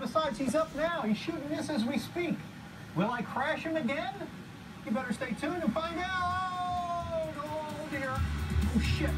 besides, he's up now. He's shooting this as we speak. Will I crash him again? You better stay tuned and find out. Oh, dear. Oh, shit.